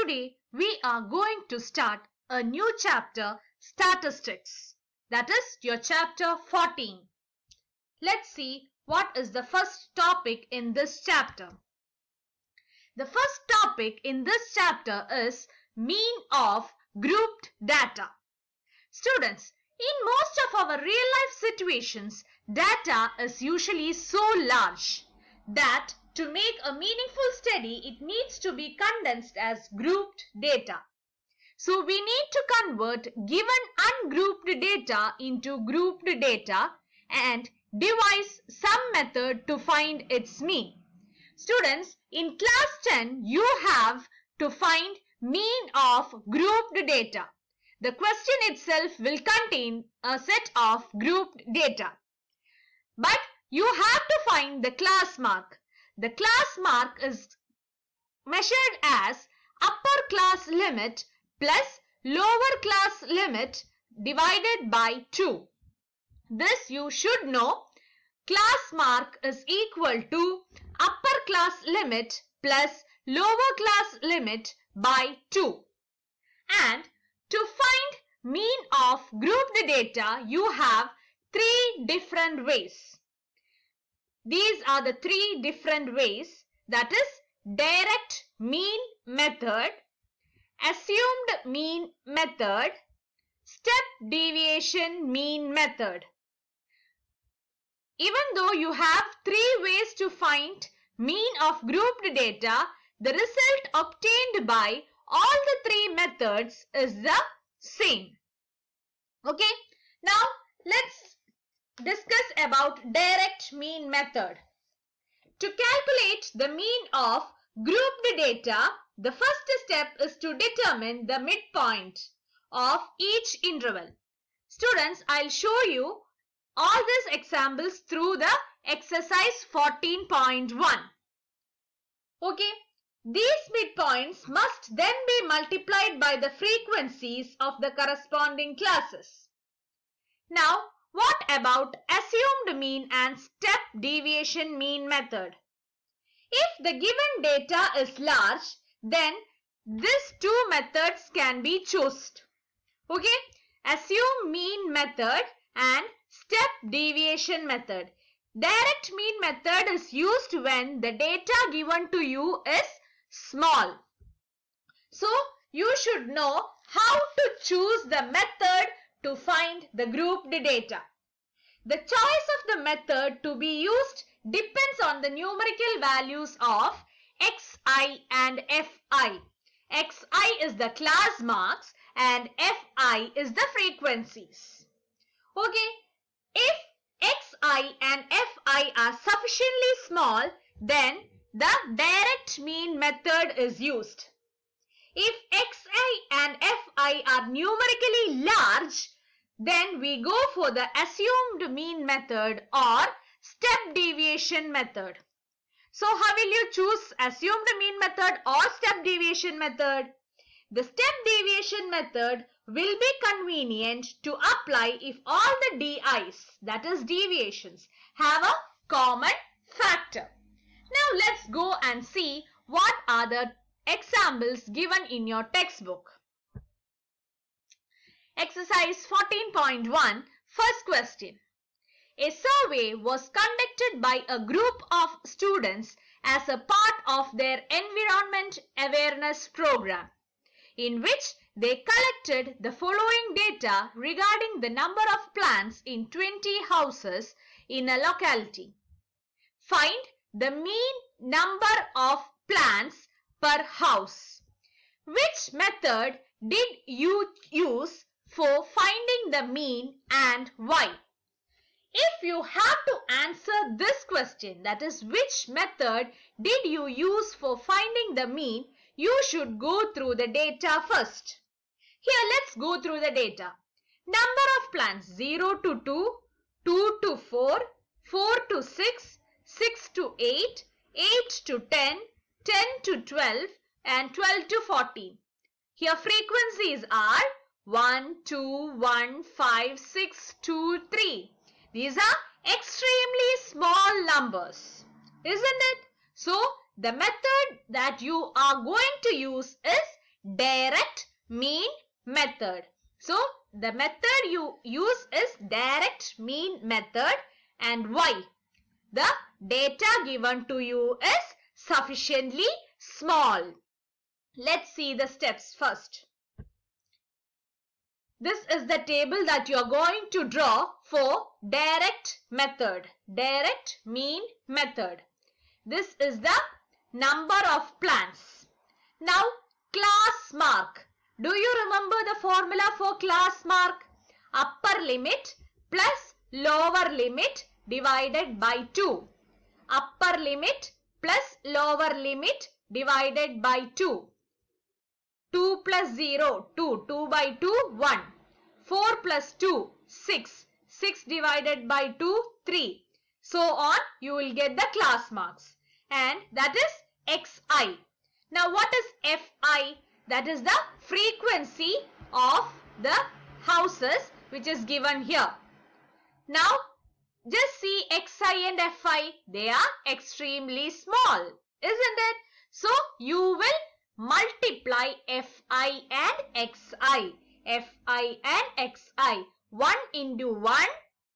Today we are going to start a new chapter, Statistics. That is your chapter 14. Let's see what is the first topic in this chapter. The first topic in this chapter is mean of grouped data. Students, in most of our real life situations, data is usually so large that to make a meaningful study, it needs to be condensed as grouped data. So we need to convert given ungrouped data into grouped data and devise some method to find its mean. Students, in class 10, you have to find mean of grouped data. The question itself will contain a set of grouped data. But you have to find the class mark. The class mark is measured as upper class limit plus lower class limit divided by 2. This you should know. Class mark is equal to upper class limit plus lower class limit by 2. And to find mean of grouped data, you have three different ways. These are the three different ways that is direct mean method, assumed mean method, step deviation mean method. Even though you have three ways to find mean of grouped data, the result obtained by all the three methods is the same. Okay, now discuss about direct mean method. To calculate the mean of grouped data, the first step is to determine the midpoint of each interval. Students, I'll show you all these examples through the exercise 14.1. Okay, these midpoints must then be multiplied by the frequencies of the corresponding classes. Now, what about assumed mean and step deviation mean method? If the given data is large, then these two methods can be chosen. Okay, assume mean method and step deviation method. Direct mean method is used when the data given to you is small. So, you should know how to choose the method to find the grouped data. The choice of the method to be used depends on the numerical values of xi and fi. xi is the class marks and fi is the frequencies. Okay, if xi and fi are sufficiently small, then the direct mean method is used. If xi and fi are numerically large, then we go for the assumed mean method or step deviation method. So how will you choose assumed mean method or step deviation method? The step deviation method will be convenient to apply if all the di's that is deviations have a common factor. Now let's go and see what are the examples given in your textbook. Exercise 14.1 First question. A survey was conducted by a group of students as a part of their environment awareness program in which they collected the following data regarding the number of plants in 20 houses in a locality. Find the mean number of plants per house. Which method did you use for finding the mean and why? If you have to answer this question, that is which method did you use for finding the mean, you should go through the data first. Here let's go through the data. Number of plants 0 to 2, 2 to 4, 4 to 6, 6 to 8, 8 to 10, 10 to 12 and 12 to 14. Here frequencies are 1, 2, 1, 5, 6, 2, 3. These are extremely small numbers, isn't it? So, the method that you are going to use is direct mean method. So the method you use is direct mean method and why? The data given to you is sufficiently small. Let's see the steps first. This is the table that you are going to draw for direct method. Direct mean method. This is the number of plants. Now class mark. Do you remember the formula for class mark? Upper limit plus lower limit divided by 2. Upper limit plus lower limit divided by 2. 2 plus 0, 2. 2 by 2, 1. 4 plus 2, 6. 6 divided by 2, 3. So on, you will get the class marks. And that is xi. Now what is fi? That is the frequency of the houses which is given here. Now, just see xi and fi. They are extremely small, isn't it? So, you will multiply fi and xi. fi and xi. 1 into 1,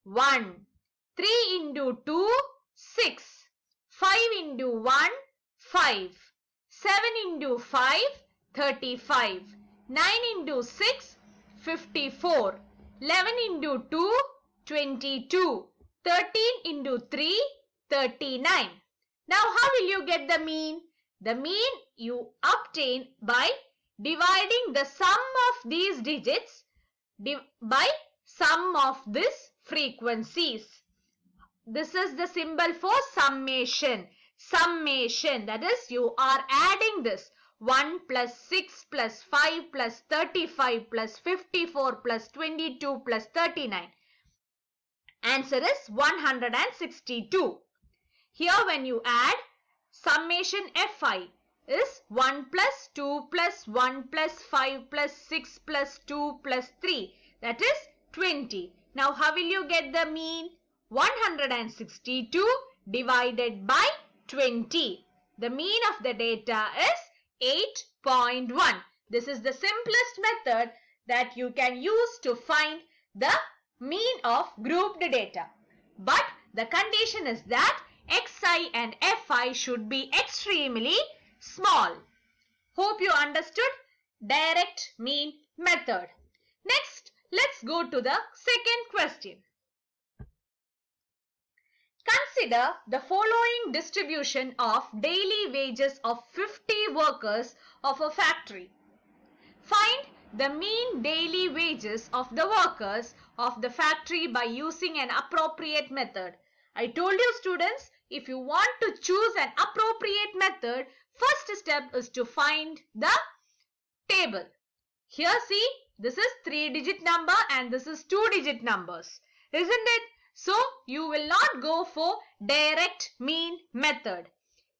1. 3 into 2, 6. 5 into 1, 5. 7 into 5, 35. 9 into 6, 54. 11 into 2, 22. 13 into 3, 39. Now how will you get the mean? The mean you obtain by dividing the sum of these digits by sum of these frequencies. This is the symbol for summation. Summation that is you are adding this 1 plus 6 plus 5 plus 35 plus 54 plus 22 plus 39. Answer is 162. Here when you add summation fi is 1 plus 2 plus 1 plus 5 plus 6 plus 2 plus 3 that is 20. Now how will you get the mean? 162 divided by 20. The mean of the data is 8.1. This is the simplest method that you can use to find the mean of grouped data. But the condition is that xi and fi should be extremely small. Hope you understood direct mean method. Next, let's go to the second question. Consider the following distribution of daily wages of 50 workers of a factory. Find the mean daily wages of the workers of the factory by using an appropriate method. I told you students, if you want to choose an appropriate method, first step is to find the table. Here see, this is 3 digit number and this is 2 digit numbers. Isn't it? So, you will not go for direct mean method.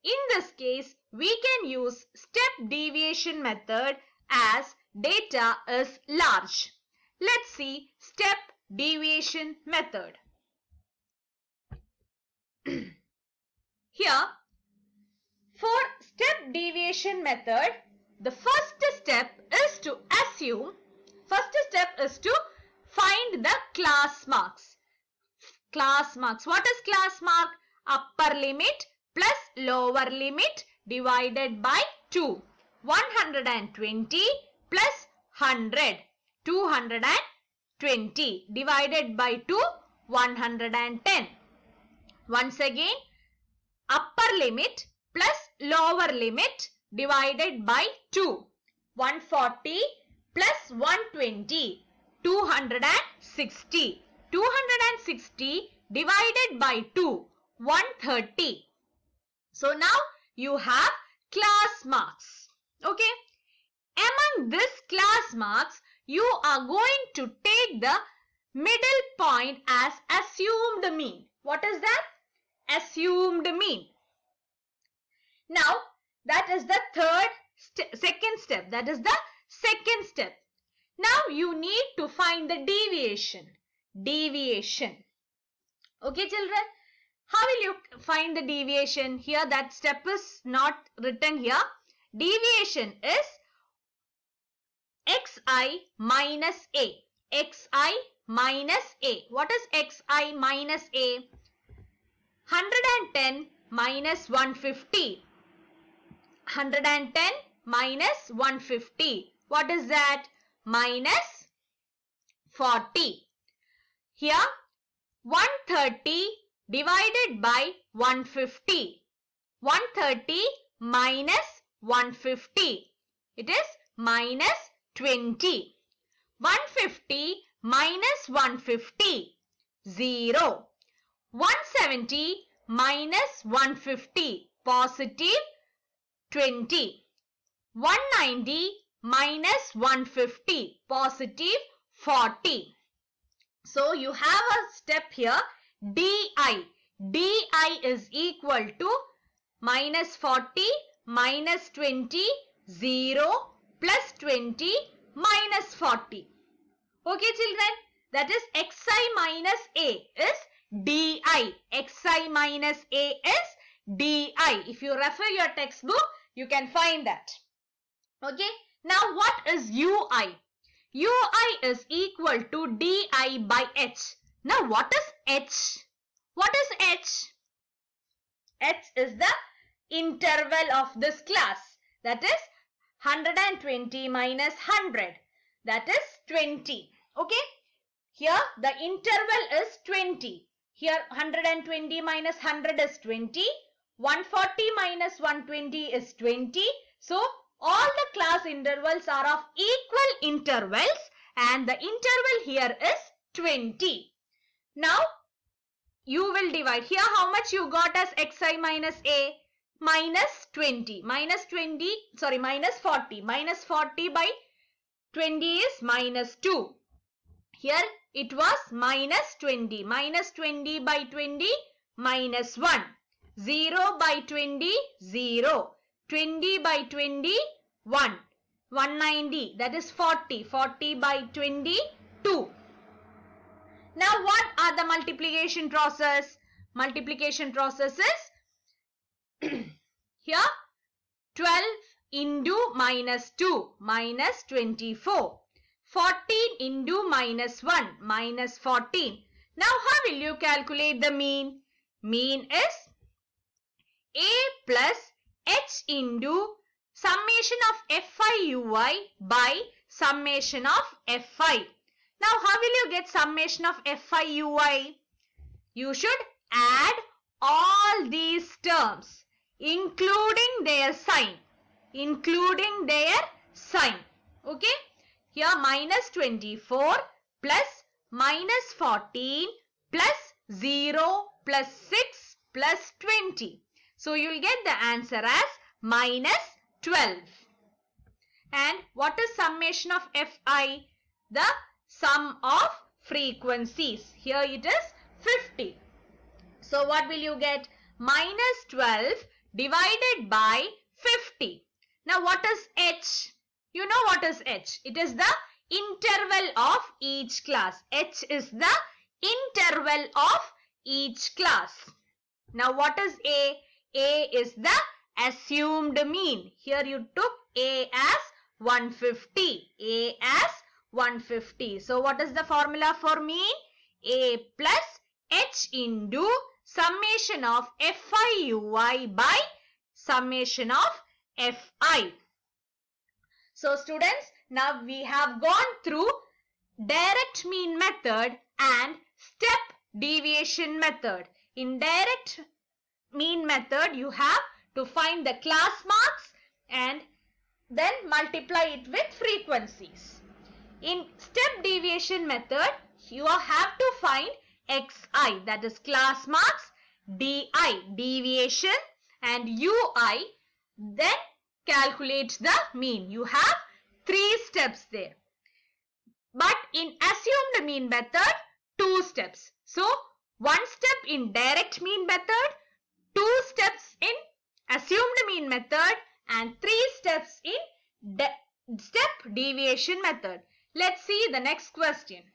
In this case, we can use step deviation method as data is large. Let's see step deviation method. Here, for step deviation method, the first step is to assume, first step is to find the class marks. Class marks. What is class mark? Upper limit plus lower limit divided by 2. 120 plus 100. 220 divided by 2. 110. Once again, upper limit plus lower limit divided by 2. 140 plus 120. 260. 260 divided by 2. 130. So now you have class marks. Okay. Among this class marks, you are going to take the middle point as assumed mean. What is that? Assumed mean. Now, that is the third, st second step. That is the second step. Now, you need to find the deviation. Deviation. Okay, children? How will you find the deviation? Here, that step is not written here. Deviation is xi minus a. xi minus a. What is xi minus a? 110 minus 150. 110 minus 150. What is that? Minus 40. Here 130 divided by 150. 130 minus 150. It is minus 20. 150 minus 150. 0. 170 minus 150. Positive 20. 190 minus 150. Positive 40. So you have a step here di. di is equal to minus 40 minus 20 0 plus 20 minus 40. Okay children that is xi minus a is di. xi minus a is di. If you refer your textbook you can find that. Okay. Now what is ui? ui is equal to di by h. Now what is h? What is h? h is the interval of this class. That is 120 minus 100. That is 20. Okay. Here the interval is 20. Here 120 minus 100 is 20. 140 minus 120 is 20. So all the class intervals are of equal intervals and the interval here is 20. Now you will divide. Here how much you got as xi minus a? Minus 20. Minus 20, sorry minus 40. Minus 40 by 20 is minus 2. Here it was minus 20. Minus 20 by 20 minus 1. 0 by 20 0. 20 by 20 1. 190 that is 40. 40 by 20 2. Now what are the multiplication process? Multiplication process is here 12 into minus 2 minus 24. 14 into minus 1 minus 14. Now how will you calculate the mean? Mean is a plus h into summation of fi ui by summation of fi. Now, how will you get summation of FIUI? You should add all these terms, including their sign. Including their sign. Okay. Here minus 24 plus minus 14 plus 0 plus 6 plus 20. So, you will get the answer as minus 12. And what is summation of Fi? The sum of frequencies. Here it is 50. So what will you get? Minus 12 divided by 50. Now what is H? You know what is H? It is the interval of each class. H is the interval of each class. Now what is A? A is the assumed mean. Here you took A as 150. A as 150. So what is the formula for mean? A plus H into summation of FIUI by summation of FI. So students, now we have gone through direct mean method and step deviation method. In direct mean method, you have to find the class marks and then multiply it with frequencies. In step deviation method, you have to find xi that is class marks, di deviation and ui then calculate the mean. You have three steps there. But in assumed mean method, two steps. So, one step in direct mean method, two steps in assumed mean method and three steps in de step deviation method. Let's see the next question.